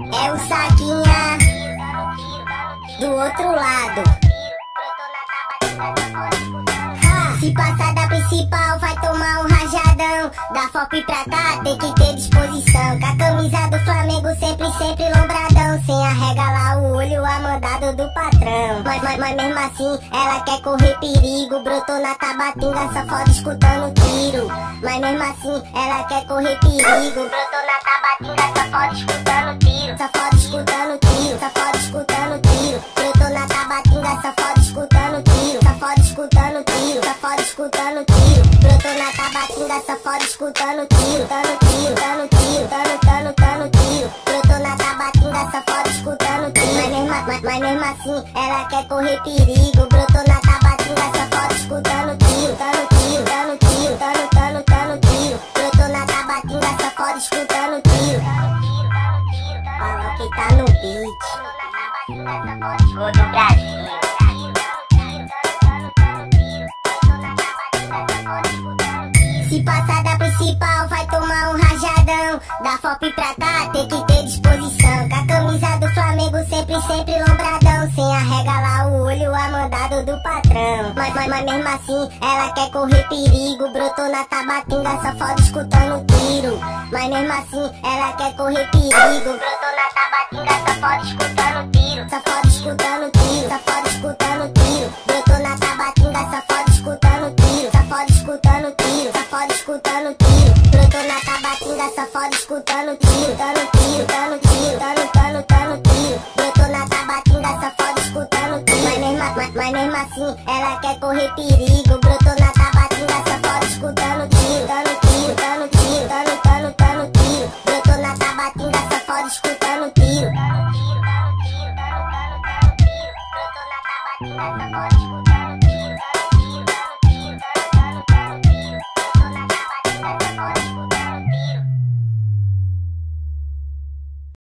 É o saquinha do outro lado. Se passar da principal, vai tomar um rajadão. Da FOP pra cá, tem que ter disposição. Com a camisa do Flamengo, sempre, sempre lombradão. Sem arregalar o olho, a mandado do patrão. Mas, mas, mas mesmo assim, ela quer correr perigo. Brotou na tabatinga, só foda escutando tiro. Mas mesmo assim, ela quer correr perigo. Brotou na tabatinga, só foda escutando tiro. Só foda escutando tiro, foda escutando tiro. Brotou na tabatinga, foda escutando tiro. Foda escutando tiro, foda escutando tiro. Brotou na tabatinga, foda escutando tiro. Dando tiro, dando tiro, dando, dando, dando tiro. Brotou na tabatinga, só foda escutando tiro. Mas mesmo, mas, mas mesmo assim, ela quer correr perigo. Brotou na tabatinga, foda escutando tiro. Dando tiro, dando tiro, dando, dando, dando tiro. Brotou na tabatinga, só foda escutando tiro. Que tá no beat. Do Brasil. Se passar da principal, vai tomar um rajadão. Da FOP pra cá, tem que ter disposição. Com a camisa do Flamengo, sempre, sempre lombradão. Sem arregalar o olho, a mandado do patrão. Mas, mas, mas mesmo assim, ela quer correr perigo. Brotou na tabatinga, só foda escutando tiro. Mas mesmo assim, ela quer correr perigo. Brotou na tabatinga, só foda escutando tiro. Só foda escutando tiro, só foda escutando tiro. Brotou na tabatinga, só foda escutando tiro. Só foda escutando tiro, só foda escutando tiro. Brotou na tabatinga, só foda escutando tiro. Dando tiro, dando tiro, dando, dando, dando tiro. Brotou na tabatinga, só foda escutando tiro. Mas mesmo, mas mesmo assim, ela quer correr perigo. Brotou na Brotou na tabatinga,